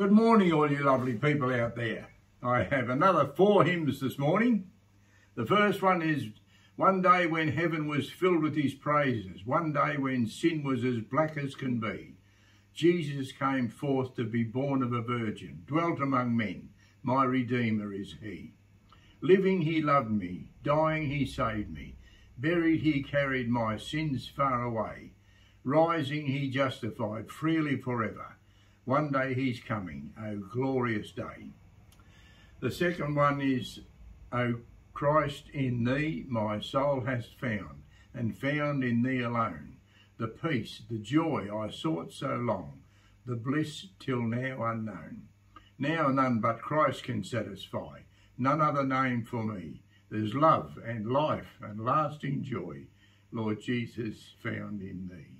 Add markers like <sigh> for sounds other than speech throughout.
Good morning, all you lovely people out there. I have another four hymns this morning. The first one is One day when heaven was filled with his praises, one day when sin was as black as can be. Jesus came forth to be born of a virgin, dwelt among men. My Redeemer is he. Living he loved me, dying he saved me. Buried he carried my sins far away. Rising he justified freely forever. One day he's coming, O glorious day. The second one is, O Christ, in thee my soul has found, and found in thee alone, the peace, the joy I sought so long, the bliss till now unknown. Now none but Christ can satisfy, none other name for me. There's love and life and lasting joy, Lord Jesus, found in thee.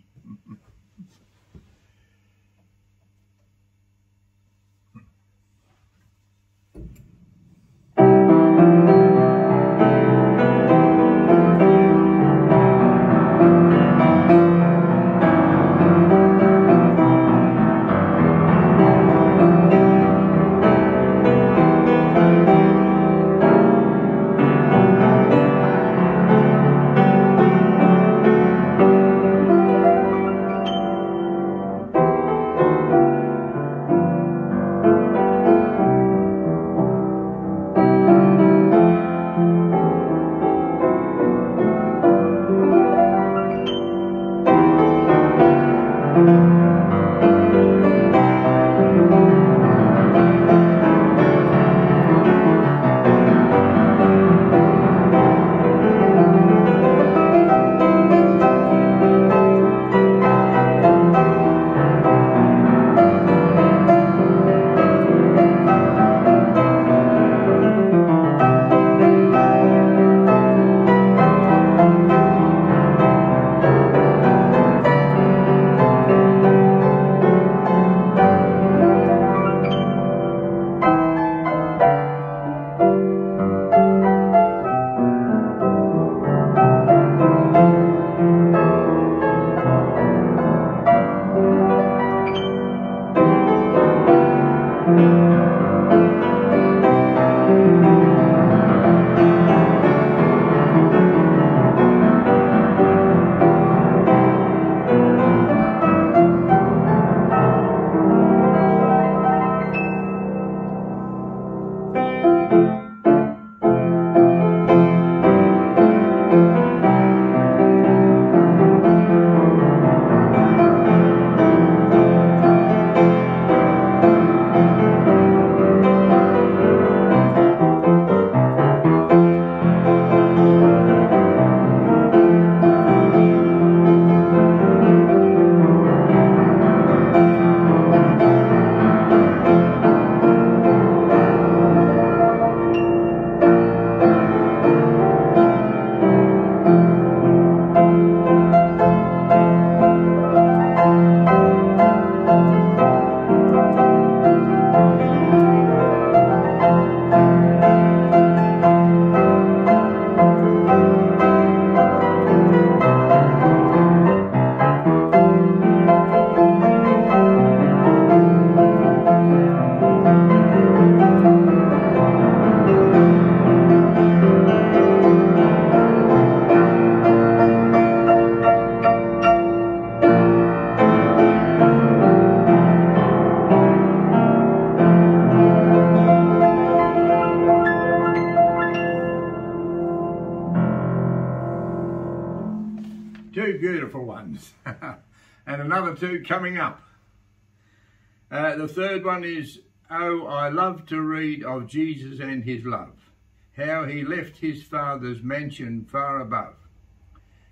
<laughs> and another two coming up. Uh, the third one is, Oh, I love to read of Jesus and his love, how he left his Father's mansion far above,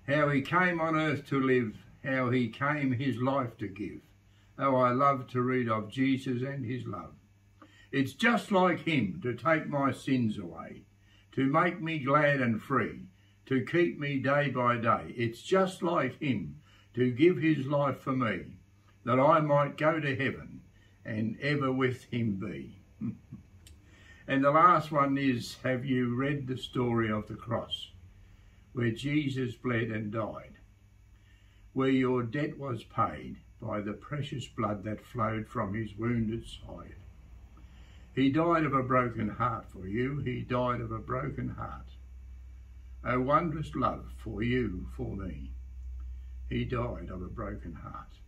how he came on earth to live, how he came his life to give. Oh, I love to read of Jesus and his love. It's just like him to take my sins away, to make me glad and free, to keep me day by day. It's just like him to give his life for me, that I might go to heaven and ever with him be. <laughs> and the last one is, have you read the story of the cross, where Jesus bled and died, where your debt was paid, by the precious blood that flowed from his wounded side. He died of a broken heart for you. He died of a broken heart. A wondrous love for you, for me. He died of a broken heart.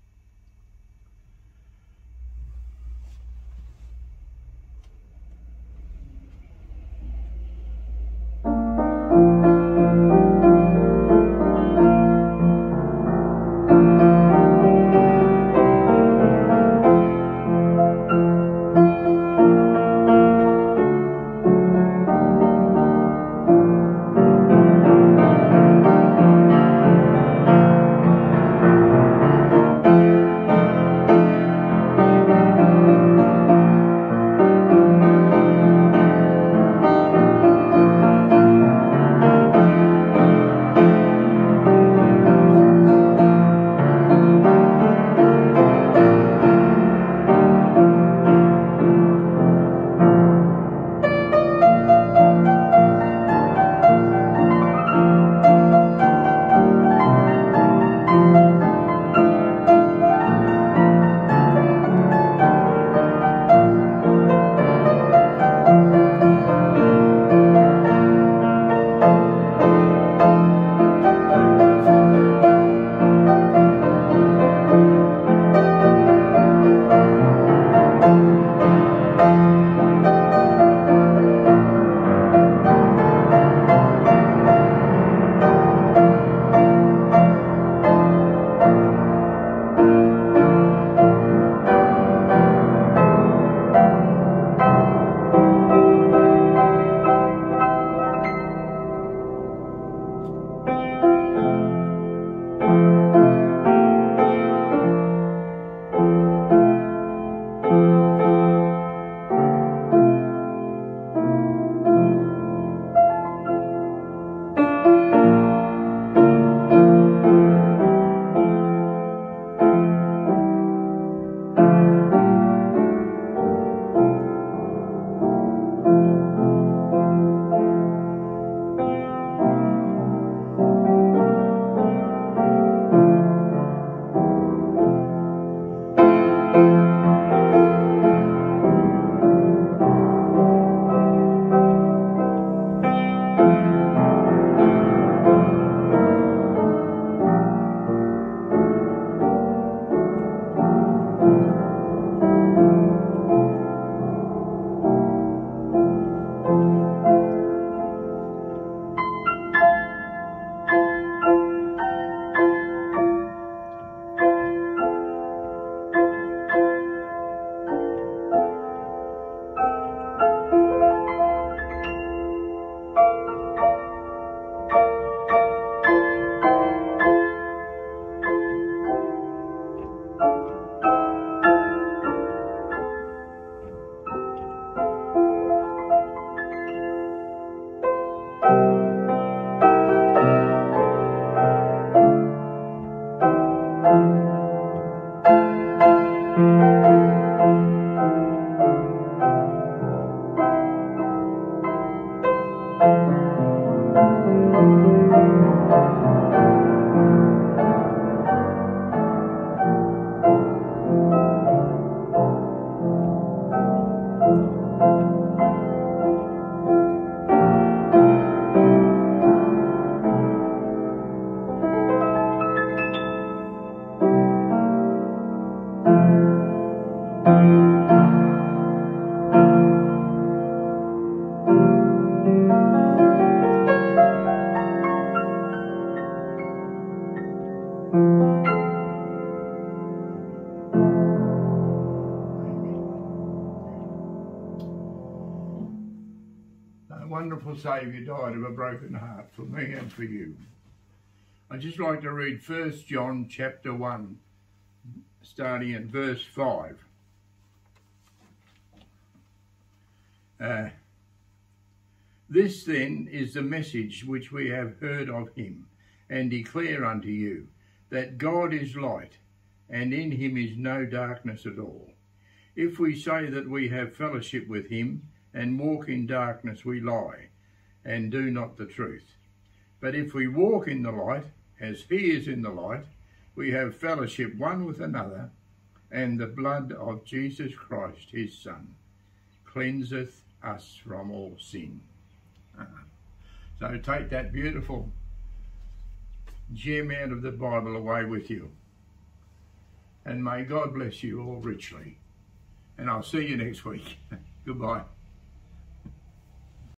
Wonderful Saviour died of a broken heart for me and for you. I'd just like to read 1 John chapter 1, starting at verse 5. Uh, this then is the message which we have heard of him and declare unto you, that God is light, and in him is no darkness at all. If we say that we have fellowship with him and walk in darkness, we lie and do not the truth. But if we walk in the light, as he is in the light, we have fellowship one with another, and the blood of Jesus Christ, his Son, cleanseth us from all sin. Uh-huh. So take that beautiful gem out of the Bible away with you. And may God bless you all richly. And I'll see you next week. <laughs> Goodbye.